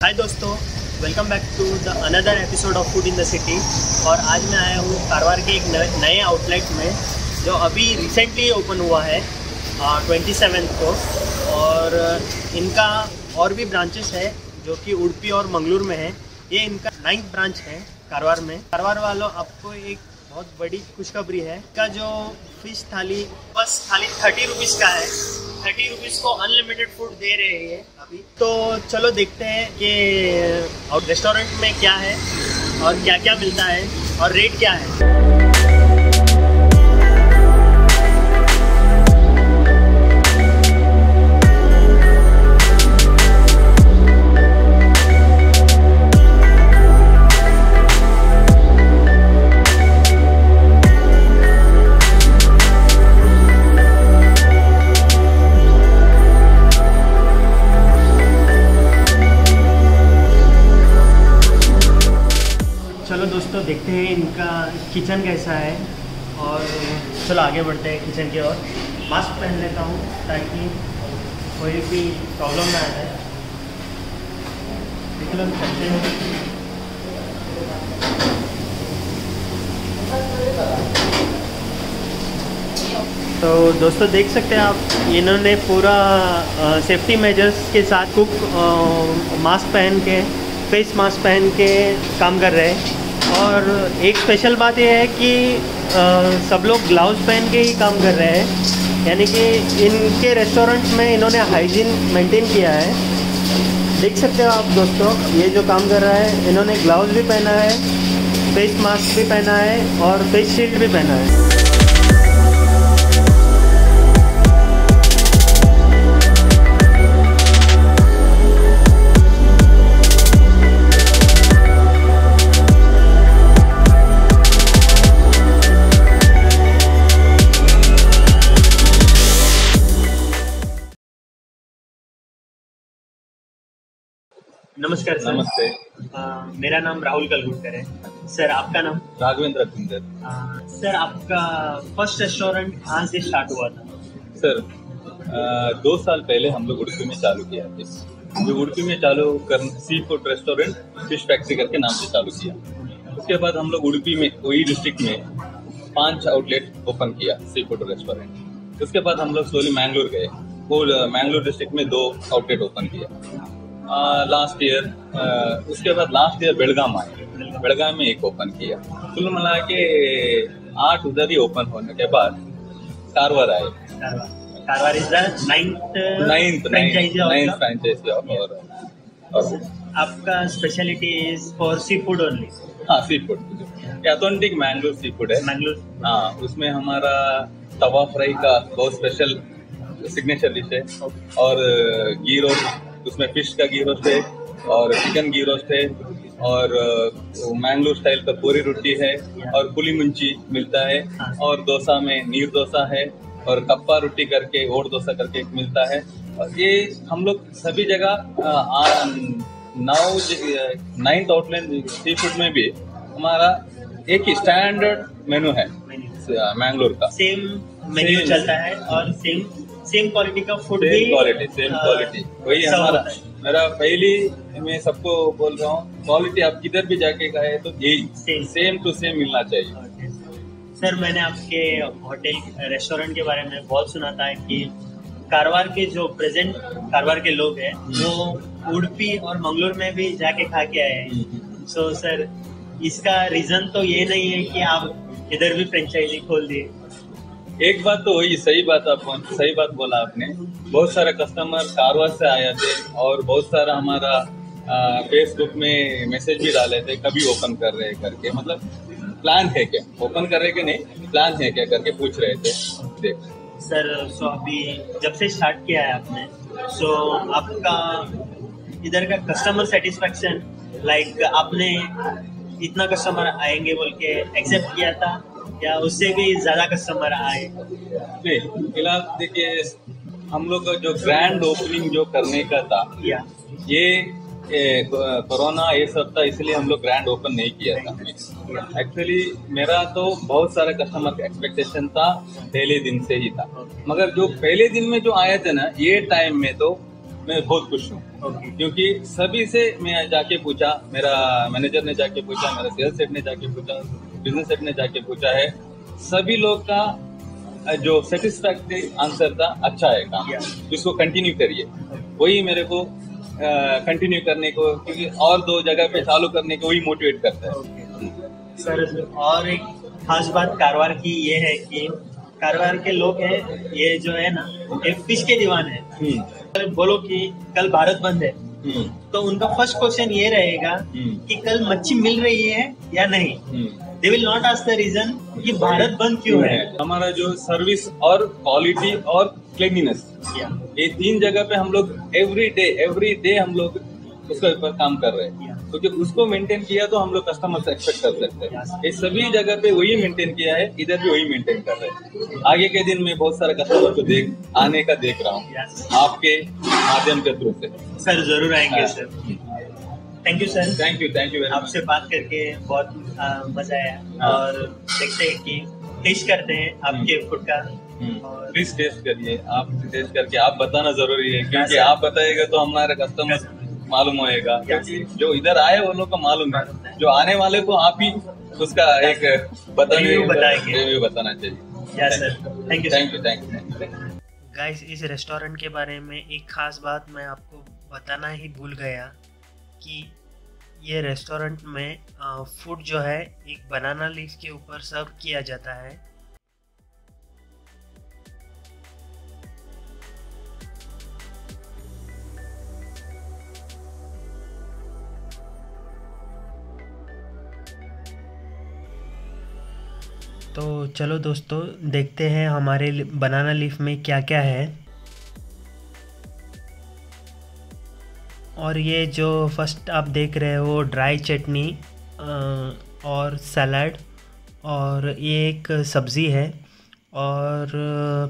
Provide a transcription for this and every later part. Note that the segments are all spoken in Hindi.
हाय दोस्तों welcome back to the another episode of food in the city और आज मैं आया हूँ कारवार के एक नए आउटलेट में, जो अभी रिसेंटली ओपन हुआ है ट्वेंटी सेवेंथ को। और इनका और भी ब्रांचेस है, जो कि उड़पी और मंगलूर में है। ये इनका नाइन्थ ब्रांच है कारवार में। कारवार वालों आपको एक बहुत बड़ी खुशखबरी है। इसका जो फ़िश थाली, बस थाली थर्टी रुपीज़ का है। थर्टी रुपीज़ को अनलिमिटेड फ़ूड दे रहे हैं अभी। तो चलो देखते हैं कि और रेस्टोरेंट में क्या है और क्या क्या मिलता है और रेट क्या है। देखते हैं इनका किचन कैसा है। और चलो आगे बढ़ते हैं किचन की ओर। मास्क पहन लेता हूँ ताकि कोई भी प्रॉब्लम ना आ जाए। निकल करते हैं। तो दोस्तों, देख सकते हैं आप, इन्होंने पूरा सेफ्टी मेजर्स के साथ कुक मास्क पहन के फेस मास्क पहन के काम कर रहे हैं। और एक स्पेशल बात यह है कि आ, सब लोग ग्लव्स पहन के ही काम कर रहे हैं। यानी कि इनके रेस्टोरेंट में इन्होंने हाइजीन मेंटेन किया है। देख सकते हो आप दोस्तों ये जो काम कर रहा है इन्होंने ग्लव्स भी पहना है फेस मास्क भी पहना है और फेस शील्ड भी पहना है। नमस्कार सर। नमस्ते। अ, मेरा नाम राहुल कलगुटकर है। सर आपका नाम? राघवेंद्र कुंदर सर आपका फ़र्स्ट रेस्टोरेंट कहाँ से स्टार्ट हुआ था? सर अ, दो साल पहले हम लोग उड़पी में चालू किया थे। जो उड़पी में चालू कर seafood restaurant fish factory करके नाम से चालू किया। उसके बाद हम लोग उड़पी में वही डिस्ट्रिक्ट में पाँच आउटलेट ओपन किया सी फ़ूड रेस्टोरेंट उसके बाद हम लोग सोली मैंगलोर गए। वो मैंगलोर डिस्ट्रिक्ट में दो आउटलेट ओपन किया। लास्ट ईयर उसके बाद लास्ट ईयर बेलगाम आए। बेलगाम में एक ओपन किया। कुल मिला के आठ उधर ही ओपन होने के बाद कारवार आए। कारवार इज़ फ्रेंचाइजी और आपका speciality is for seafood only हाँ seafood authentic Mangalore seafood है। मैंगलोर हाँ उसमें हमारा तवा फ्राई का बहुत स्पेशल सिग्नेचर डिश है। और घी रोस्ट उसमें फ़िश का घी रोस्ट है और चिकन घी रोस्ट है और मैंगलोर स्टाइल का पूरी रोटी है और पुली मुंची मिलता है और डोसा में नीर डोसा है और कप्पा रोटी करके ओट डोसा करके मिलता है। और ये हम लोग सभी जगह अ, आ, नौ नाइन्थ आउटलाइन सी फ़ूड में भी हमारा एक ही स्टैंडर्ड मेनू है मैंगलोर का। सेम मेन्यू चलता है और सेम सेम क्वालिटी का फ़ूड भी सेम क्वालिटी सेम क्वालिटी वही हमारा मेरा पहली मैं सबको बोल रहा हूँ क्वालिटी आप किधर भी जाके खाए तो यही सेम टू सेम मिलना चाहिए। सर मैंने आपके होटल रेस्टोरेंट के बारे में बहुत सुना था कि कारवार के जो प्रेजेंट कारवार के लोग हैं वो उड़पी और मंगलोर में भी जाके खा के आए हैं। सो सर इसका रीजन तो ये नहीं है कि आप इधर भी फ्रेंचाइजी खोल दिए। एक बात तो वही सही बात आप सही बात बोला आपने। बहुत सारे कस्टमर कारवार से आए थे और बहुत सारा हमारा फेसबुक में मैसेज भी डाले थे, कभी ओपन कर रहे करके। मतलब प्लान है क्या? ओपन कर रहे कि नहीं? प्लान है क्या? करके पूछ रहे थे। देख। सर सो अभी जब से स्टार्ट किया है आपने सो आपका इधर का कस्टमर सेटिस्फेक्शन लाइक आपने इतना कस्टमर आएँगे बोल के एक्सेप्ट किया था? या उससे भी ज़्यादा कस्टमर आए। नहीं फ़िलहाल देखिए हम लोग का जो ग्रैंड ओपनिंग जो करने का था ये। कोरोना ये सब था इसलिए हम लोग ग्रैंड ओपन नहीं किया था। एक्चुअली मेरा तो बहुत सारा कस्टमर का एक्सपेक्टेशन था पहले दिन से ही था। मगर जो पहले दिन में जो आए थे ना ये टाइम में तो मैं बहुत खुश हूँ। क्योंकि सभी से मैं जाके पूछा मेरा मैनेजर ने जाके पूछा मेरा सेल्स हेड ने जाके पूछा बिज़नेस हेड ने जाके पूछा है सभी लोग का जो सेटिस्फैक्टरी आंसर था अच्छा है काम। Yeah. इसको कंटिन्यू करिए। वही मेरे को कंटिन्यू करने को क्योंकि और दो जगह पे चालू करने को वही मोटिवेट करता है। सर और एक खास बात कारोबार की ये है कि कारोबार के लोग हैं ये जो है ना ये फ़िश के दीवान है। हम्म, अगर बोलो कि कल भारत बंद है। हम्म, तो उनका फ़र्स्ट क्वेश्चन ये रहेगा हम्म, कि कल मच्छी मिल रही है या नहीं। They will not ask the reason कि भारत बंद क्यों है? हमारा जो सर्विस और क्वालिटी और क्लीनिनेस ये तीन जगह पे हम लोग एवरी डे एवरी डे हम लोग उसके ऊपर काम कर रहे हैं. क्योंकि उसको मेंटेन किया तो हम लोग कस्टमर से एक्सपेक्ट कर सकते हैं। ये सभी जगह पे वही मेंटेन किया है इधर भी वही मेंटेन कर रहे हैं। आगे के दिन में बहुत सारे कस्टमर को देख आने का देख रहा हूँ। आपके माध्यम के थ्रू से। सर ज़रूर आएँगे हाँ। Sir thank you sir thank you thank you आपसे बात करके बहुत आ, मज़ा आया। हाँ। और देखते हैं कि टेस्ट करते हैं आपके फ़ूड का। प्लीज़ टेस्ट करिए। आप टेस्ट करके आप बताना ज़रूरी है क्योंकि आप बताएगा तो हमारे कस्टमर मालूम होएगा। क्योंकि जो इधर आए वो लोग को मालूम है। जो आने वाले को आप ही उसका एक बताने। रिव्यू बताना चाहिए। Thank you thank you thank you guys इस रेस्टोरेंट के बारे में एक खास बात मैं आपको बताना ही भूल गया कि ये रेस्टोरेंट में फ़ूड जो है, एक बनाना लीफ के ऊपर सर्व किया जाता है। तो चलो दोस्तों, देखते हैं हमारे बनाना लीफ में क्या क्या है। और ये जो फ़र्स्ट आप देख रहे हो ड्राई चटनी और सलाद और ये एक सब्ज़ी है, और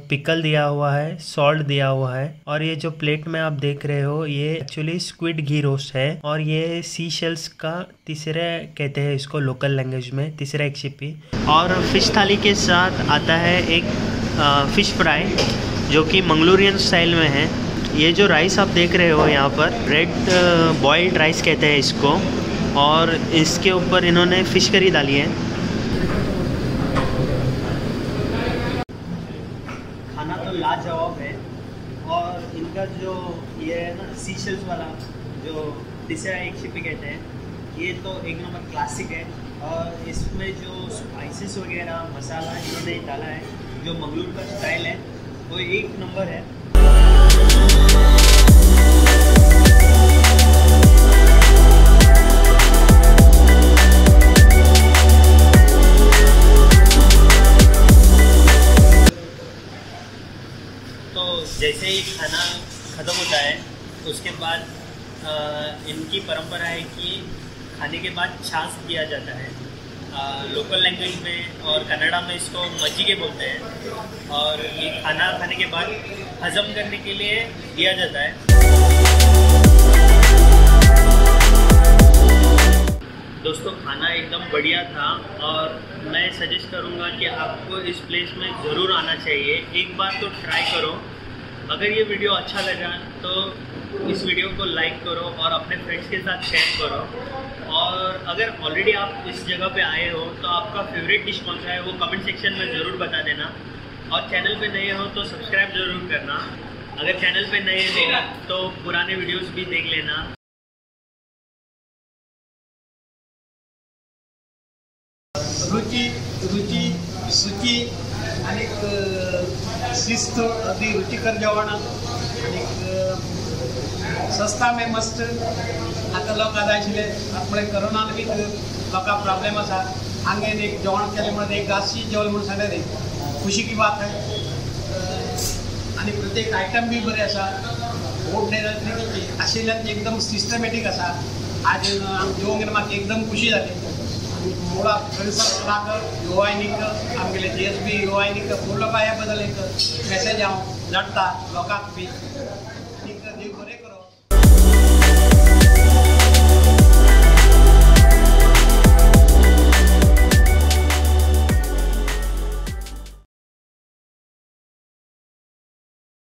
पिकल दिया हुआ है सॉल्ट दिया हुआ है, और ये जो प्लेट में आप देख रहे हो, ये एक्चुअली स्क्विड घी रोस्ट है, और ये सी शेल्स का तीसरे, कहते हैं इसको लोकल लैंग्वेज में, तीसरा एक शिपी और फ़िश थाली के साथ आता है एक फ़िश फ्राई जो कि मंगलोरियन स्टाइल में है। ये जो राइस आप देख रहे हो यहाँ पर रेड बॉइल्ड राइस कहते हैं इसको, और इसके ऊपर इन्होंने फ़िश करी डाली है। खाना तो लाजवाब है, और इनका जो ये है ना सीशल्स वाला जो तीसरा एक शिपी कहते हैं, ये तो एक नंबर क्लासिक है। और इसमें जो स्पाइसेस वगैरह, मसाला इन्होंने डाला है, जो मंगलूर का स्टाइल है, वो एक नंबर है। जैसे ही खाना ख़त्म होता है उसके बाद अ, इनकी परंपरा है कि खाने के बाद छाछ दिया जाता है। लोकल लैंग्वेज में और कन्नड़ा में इसको मज्जिगे बोलते हैं। और ये खाना खाने के बाद हजम करने के लिए दिया जाता है। दोस्तों, खाना एकदम बढ़िया था और मैं सजेस्ट करूँगा कि आपको इस प्लेस में ज़रूर आना चाहिए। एक बार तो ट्राई करो। अगर ये वीडियो अच्छा लगा तो इस वीडियो को लाइक करो और अपने फ्रेंड्स के साथ शेयर करो। और अगर ऑलरेडी आप इस जगह पे आए हो तो आपका फेवरेट डिश कौन सा है, वो कमेंट सेक्शन में ज़रूर बता देना। और चैनल पे नए हो तो सब्सक्राइब ज़रूर करना। अगर चैनल पे नए हो तो पुराने वीडियोस भी देख लेना। रुचि रुचि, सुची आणि शिस्त अगदी रुचिकर जेवण आणि सस्ता में मस्त। आता लोक आता आशिल्ले आपले करोनान बी लोकांक प्रॉब्लेम आसा हांगेन एक जेवण केलें म्हणून एक गासी जेवण म्हणून सांगलें रे खुशी की बात है आणि प्रत्येक आयटम बी बरे आसा फूड आशिल्ल्यान एकदम सिस्टमॅटीक आसा आज जेवंक गेले म्हाका एकदम खुशी जाली मुळा थंयसर सुदाकर यु आमगेले जी एस बी यु पूर्ण फूल लोकां ह्या बद्दल एक मेसेज हांव धाडटा लोकांक बी.